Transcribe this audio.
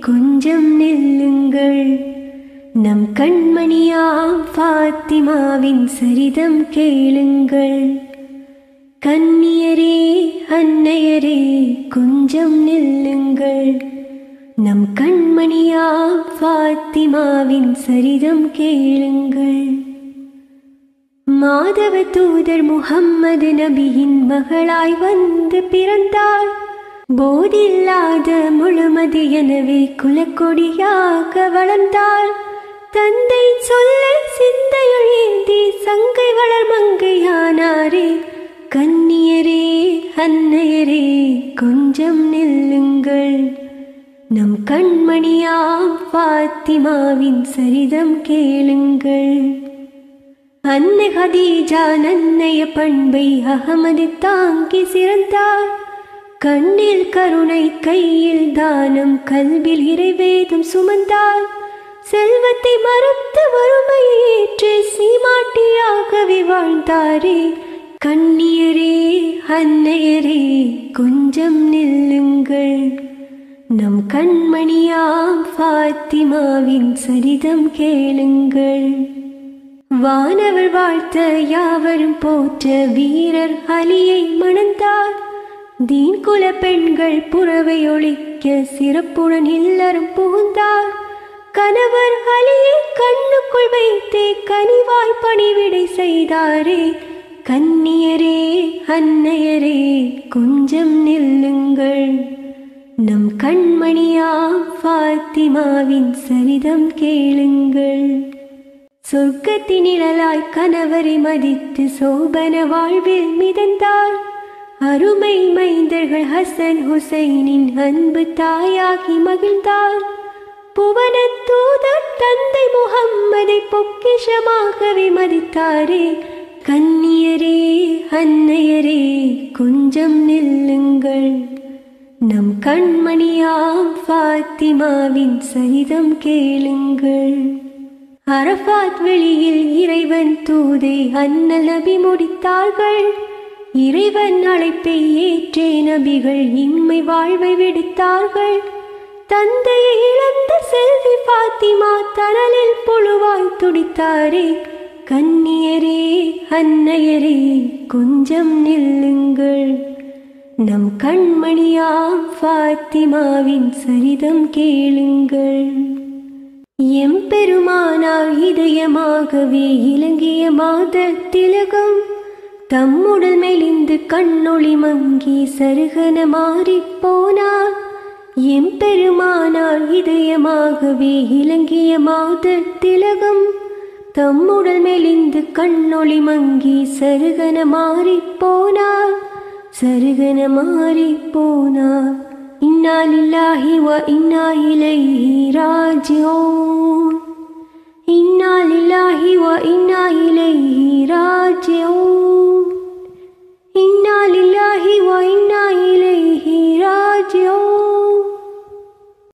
கொஞ்சம் நில்லுங்கள். நம் கண்மணியாம் ஃபாத்திமாவின் சரிதம் கேளுங்கள். கன்னியரே அன்னையரே கொஞ்சம் நில்லுங்கள். நம் கண்மணியாம் ஃபாத்திமாவின் சரிதம் கேளுங்கள். மாதவ தூதர் முகம்மது நபியின் மகளாய் வந்து பிறந்தாள். போதில்லாத முழுமது எனவே குலக்கொடியாக வளர்ந்தாள். தந்தை சொல்ல சிந்தையுள் ஏந்தி சங்கை வளர் மங்கையானாரே. கன்னியரே அன்னையரே கொஞ்சம் நில்லுங்கள். நம் கண்மணியாம் பாத்திமாவின் சரிதம் கேளுங்கள். அன்னை ஹதீஜா நன்னைய பண்பை அகமது தாங்கி சிறந்தார். கண்ணில் கருணை கையில் தானம் கல்வில் இறைவேதம் சுமந்தால் செல்வத்தை மறுத்து வறுமையை ஏற்று சீமாட்டியாகவே வாழ்ந்தாரே. கண்ணியரே அன்னையரே கொஞ்சம் நில்லுங்கள். நம் கண்மணியாம் ஃபாத்திமாவின் சரிதம் கேளுங்கள். வானவர் வாழ்த்த யாவரும் போற்ற வீரர் அலியை மணந்தார். தீன் குல பெண்கள் புறவை ஒழிக்க சிறப்புடன் இல்லறம் புகுந்தார். கணவர் அலியை கண்ணுக்குள் வைத்தே கனிவாய் பணிவிடை செய்தாரே. கன்னியரே அன்னையரே கொஞ்சம் நில்லுங்கள். நம் கண்மணியா ஃபாத்திமாவின் சரிதம் கேளுங்கள். சொர்க்கத்தினிழலாய் கணவரை மதித்து சோபன வாழ்வில் மிதந்தாள் அருமை மைந்தர்கள் ஹசன் ஹுசைனின் அன்பு தாயாகி மகிழ்ந்தார். புவன தூதர் தந்தை முகம்மதை பொக்கிஷமாகவே மதித்தாரே. கன்னியரே அன்னையரே கொஞ்சம் நில்லுங்கள். நம் கண்மணியாம் ஃபாத்திமாவின் சரிதம் கேளுங்கள். அரபாத் வெளியில் இறைவன் தூதை அன்னல் நபி முடித்தார்கள். இறைவன் அழைப்பை ஏற்றே நபிகள் இம்மை வாழ்வை விடுத்தார்கள். தந்தையை இழந்த செல்வி பாத்திமா தனலில் புழுவாய் துடித்தாரே. கன்னியரே அன்னையரே கொஞ்சம் நில்லுங்கள். நம் கண்மணியாம் ஃபாத்திமாவின் சரிதம் கேளுங்கள். எம்பெருமானார் இதயமாகவே இலங்கிய மாத திலகம் தம்முடல் மெலிந்து கண்ணொளி மங்கி சருகன மாறிப்போனார் எம்பெருமானார் இதயமாகவே இலங்கிய மாத திலகம். தம்முடல் மெலிந்து கண்ணொளி மங்கி சருகன மாறிப்போனார் சருகன மாறிப்போனார் போனார் வ இன்னா இலைஹி ராஜிஊன். இன்னா வ இன்னா